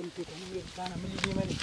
बिल्कुल खाना मिली मैंने